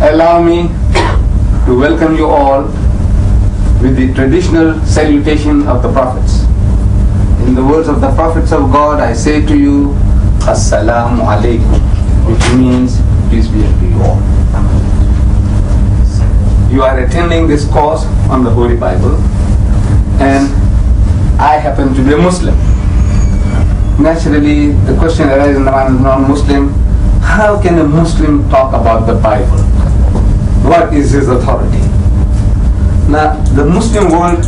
allow me to welcome you all with the traditional salutation of the prophets. In the words of the prophets of God, I say to you, Assalamu alaikum, which means peace be unto you all. You are attending this course on the Holy Bible, and I happen to be a Muslim. Naturally, the question arises in the mind of non-Muslim, how can a Muslim talk about the Bible? What is his authority? Now, the Muslim world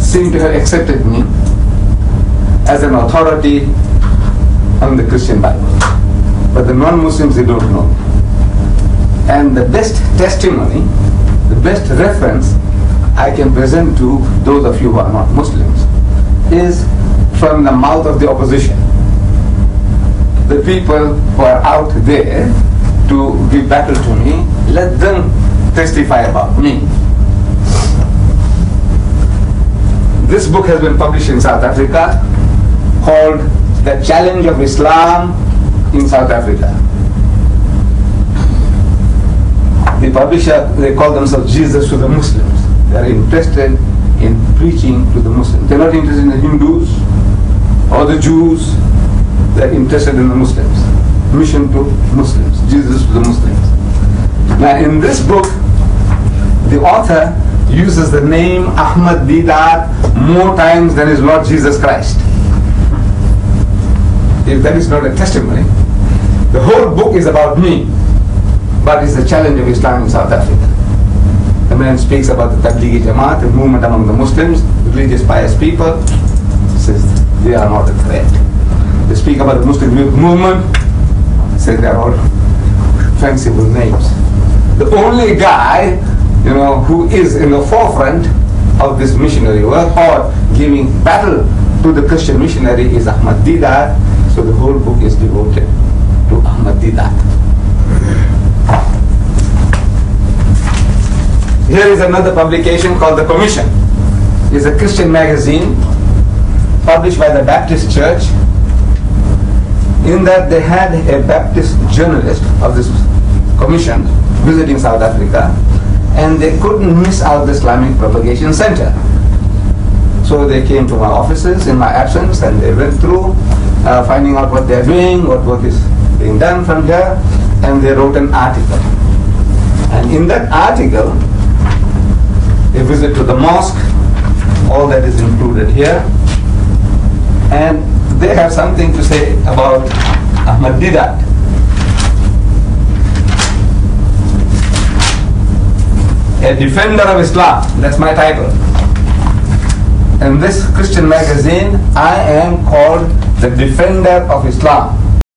seem to have accepted me as an authority on the Christian Bible. But the non-Muslims, they don't know. And the best testimony, the best reference I can present to those of you who are not Muslims is from the mouth of the opposition. The people who are out there to give battle to me, let them testify about me. This book has been published in South Africa called The Challenge of Islam in South Africa. The publisher, they call themselves Jesus to the Muslims. They are interested in preaching to the Muslims. They're not interested in the Hindus or the Jews. They're interested in the Muslims. Mission to Muslims. Jesus to the Muslims. Now in this book, the author uses the name Ahmed Deedat more times than his Lord Jesus Christ. If that is not a testimony, the whole book is about me, but it's the challenge of Islam in South Africa. The man speaks about the Tablighi Jamaat, the movement among the Muslims, religious pious people, says they are not a threat. They speak about the Muslim movement, says they are all fanciful names. The only guy, you know, who is in the forefront of this missionary work or giving battle to the Christian missionary is Ahmed Deedat. So the whole book is devoted to Ahmed Deedat. Here is another publication called The Commission. It's a Christian magazine published by the Baptist Church. In that they had a Baptist journalist of this commission visiting South Africa and they couldn't miss out the Islamic Propagation Center. So they came to my offices in my absence and they went through uh, finding out what they're doing, what work is being done from here, and they wrote an article. And in that article, a visit to the mosque, all that is included here, they have something to say about Ahmad Deedat. A defender of Islam, that's my title. In this Christian magazine, I am called the defender of Islam.